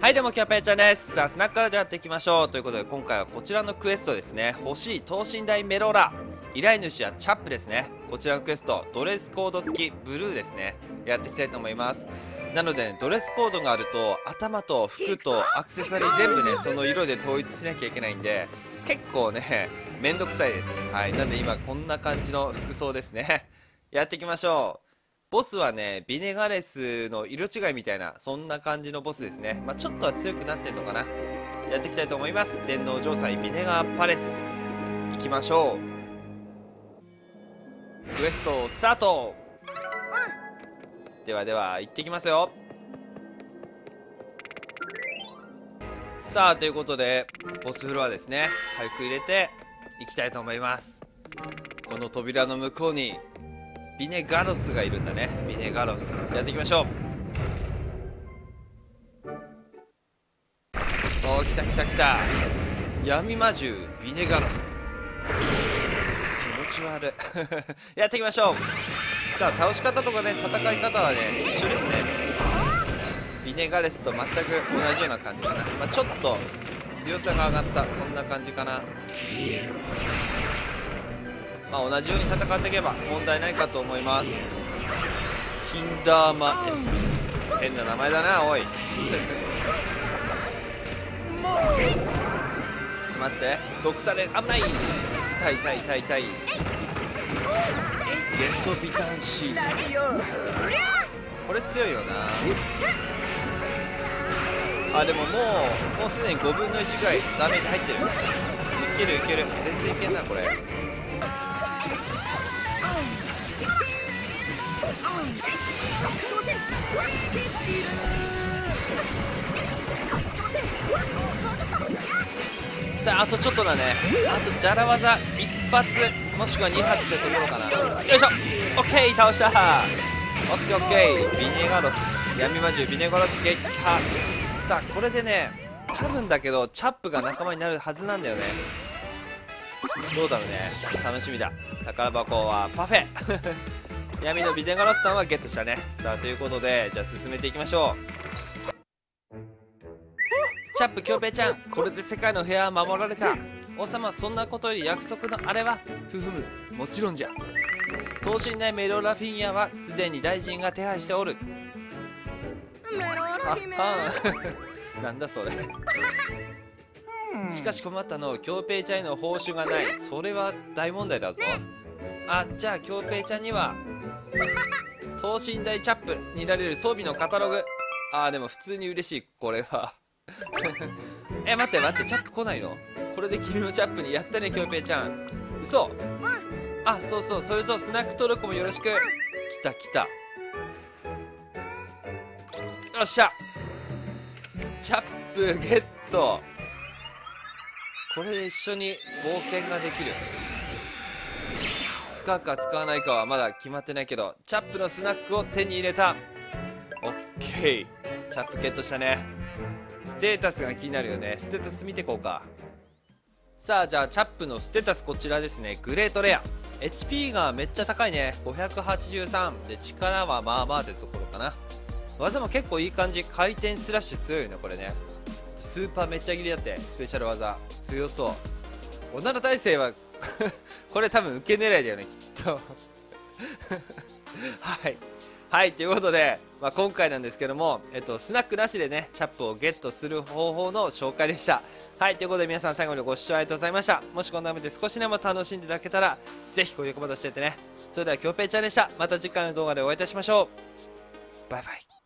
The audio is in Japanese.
はいどうもキャペイちゃんです。さあスナックからでやっていきましょう。ということで今回はこちらのクエストですね。欲しい等身大メローラ依頼主はチャップですね。こちらのクエストドレスコード付きブルーですね。やっていきたいと思います。なので、ね、ドレスコードがあると頭と服とアクセサリー全部ねその色で統一しなきゃいけないんで結構ねめんどくさいです。はいなんで今こんな感じの服装ですね。やっていきましょうボスはね、ビネガレスの色違いみたいな、そんな感じのボスですね。まあ、ちょっとは強くなってんのかな。やっていきたいと思います。電脳城塞ビネガーパレス。行きましょう。クエストスタート、ではでは、行ってきますよ。さあ、ということで、ボスフロアですね。早く入れて、行きたいと思います。この扉の向こうにビネガロスがいるんだね。ビネガロス。やっていきましょう。おお来た来た来た。闇魔獣ビネガロス。気持ち悪い。やっていきましょう。さあ倒し方とかね戦い方はね一緒ですね。ビネガレスと全く同じような感じかな、まあ、ちょっと強さが上がったそんな感じかな。まあ、同じように戦っていけば問題ないかと思います。ヒンダーマ変な名前だなおい。ちょっと待って。毒され危ない。痛い痛い痛い痛い。ゲソビタンシー。これ強いよな。あでももうもうすでに5分の1ぐらいダメージ入ってる。いけるいける。全然いけんなこれ。さああとちょっとだね。あとじゃら技一発もしくは2発ってところかな。よいしょ。オッケー倒した。オッケーオッケー。ビネガロス。闇魔獣ビネガロス撃破。さあこれでね多分だけどチャップが仲間になるはずなんだよね。どうだろうね。楽しみだ。宝箱はパフェ。闇のビデガロスタンはゲットしたね。さあということでじゃあ進めていきましょう。チャップ京平ちゃんこれで世界の部屋は守られた。王様そんなことより約束のあれはふふむ。もちろんじゃ。等身大メロラフィニアはすでに大臣が手配しておる。メロラ姫。なんだそれしかし困ったの京平ちゃんへの報酬がない。それは大問題だぞ。あじゃあ京平ちゃんには等身大チャップになれる装備のカタログ。あーでも普通に嬉しいこれは。え待って待ってチャップ来ないの？これで君のチャップにやったね京平ちゃん。嘘。あそうそうそれとスナックトルコもよろしく。来た来た。よっしゃ。チャップゲットこれで一緒に冒険ができる。使うか使わないかはまだ決まってないけどチャップのスナックを手に入れた。オッケー。チャップゲットしたね。ステータスが気になるよね。ステータス見てこうか。さあじゃあチャップのステータスこちらですね。グレートレア。HP がめっちゃ高いね。583で力はまあまあってところかな。技も結構いい感じ。回転スラッシュ強いねこれね。スーパーめっちゃギリだってスペシャル技。強そう。おなら耐性は これ多分受け狙いだよねきっと。はい。はいということで、まあ、今回なんですけども、えっと、スナックなしでねチャップをゲットする方法の紹介でした。はいということで皆さん最後までご視聴ありがとうございました。もしこのためで少しでも楽しんでいただけたらぜひ高評価ボタンしてってね。それではきょうぺいちゃんでした。また次回の動画でお会いいたしましょう。バイバイ。